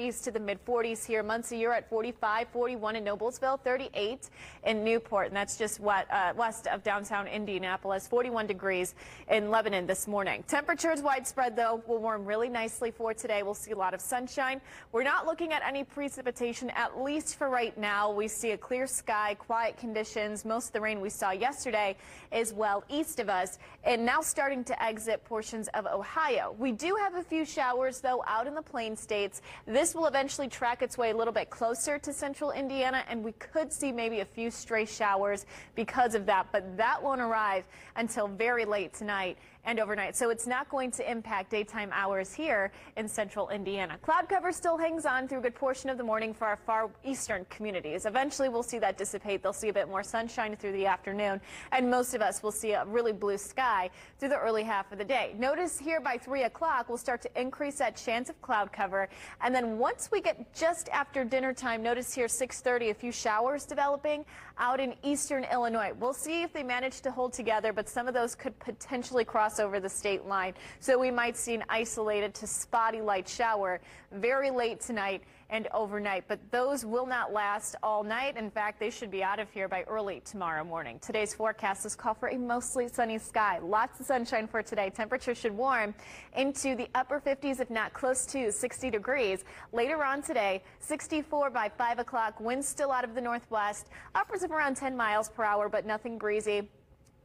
To the mid 40s here. Muncie, you're at 45, 41 in Noblesville, 38 in Newport, and that's just what, uh, west of downtown Indianapolis. 41 degrees in Lebanon this morning. Temperatures widespread, though, will warm really nicely for today. We'll see a lot of sunshine. We're not looking at any precipitation, at least for right now. We see a clear sky, quiet conditions. Most of the rain we saw yesterday is well east of us, and now starting to exit portions of Ohio. We do have a few showers, though, out in the plain states. This this will eventually track its way a little bit closer to central Indiana, and we could see maybe a few stray showers because of that, but that won't arrive until very late tonight and overnight. So it's not going to impact daytime hours here in central Indiana. Cloud cover still hangs on through a good portion of the morning for our far eastern communities. Eventually we'll see that dissipate. They'll see a bit more sunshine through the afternoon, and most of us will see a really blue sky through the early half of the day. Notice here by 3 o'clock, we'll start to increase that chance of cloud cover, and then once we get just after dinner time, notice here 6.30, a few showers developing out in eastern Illinois. We'll see if they manage to hold together, but some of those could potentially cross over the state line. So we might see an isolated to spotty light shower very late tonight and overnight, but those will not last all night. In fact, they should be out of here by early tomorrow morning. Today's forecast is called for a mostly sunny sky. Lots of sunshine for today. Temperatures should warm into the upper 50s, if not close to 60 degrees. Later on today, 64 by 5 o'clock. Winds still out of the northwest. Upwards of around 10 miles per hour, but nothing breezy.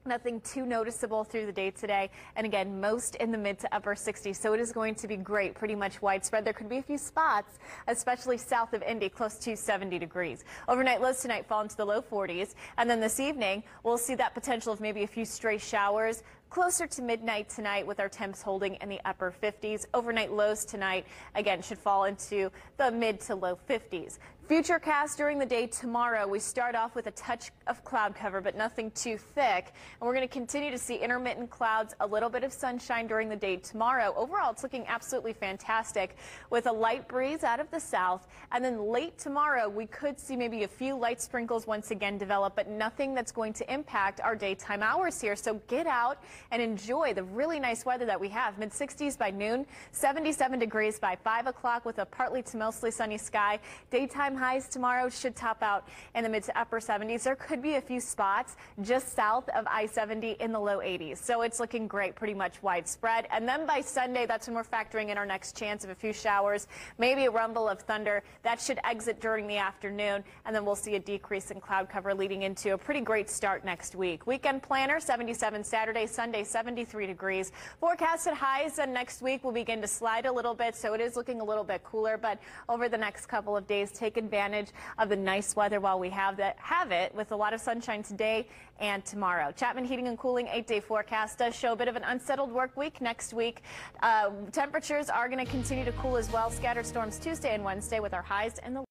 Nothing too noticeable through the day today. And again, most in the mid to upper 60s. So it is going to be great, pretty much widespread. There could be a few spots, especially south of Indy, close to 70 degrees. Overnight lows tonight fall into the low 40s. And then this evening, we'll see that potential of maybe a few stray showers closer to midnight tonight with our temps holding in the upper 50s. Overnight lows tonight, again, should fall into the mid to low 50s. Futurecast during the day tomorrow. We start off with a touch of cloud cover, but nothing too thick. And we're going to continue to see intermittent clouds, a little bit of sunshine during the day tomorrow. Overall, it's looking absolutely fantastic with a light breeze out of the south. And then late tomorrow, we could see maybe a few light sprinkles once again develop, but nothing that's going to impact our daytime hours here. So get out and enjoy the really nice weather that we have. Mid 60s by noon, 77 degrees by 5 o'clock with a partly to mostly sunny sky. Daytime highs tomorrow should top out in the mid to upper 70s. There could be a few spots just south of I-70 in the low 80s. So it's looking great, pretty much widespread. And then by Sunday, that's when we're factoring in our next chance of a few showers, maybe a rumble of thunder. That should exit during the afternoon, and then we'll see a decrease in cloud cover leading into a pretty great start next week. Weekend planner, 77 Saturday, Sunday, 73 degrees. Forecasted highs and next week will begin to slide a little bit, so it is looking a little bit cooler, but over the next couple of days, take advantage of the nice weather while we have that have it with a lot of sunshine today and tomorrow. Chapman Heating and Cooling eight-day forecast does show a bit of an unsettled work week next week. Uh, temperatures are going to continue to cool as well. Scattered storms Tuesday and Wednesday with our highs in the